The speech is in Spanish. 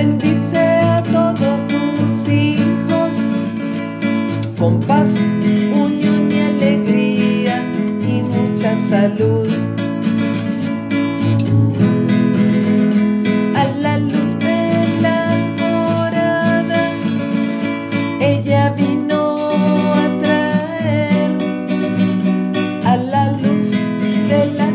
bendice a todos tus hijos con paz, unión y alegría y mucha salud. A la luz de la morada, ella vino a traer a la luz de la